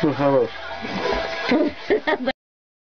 Por favor.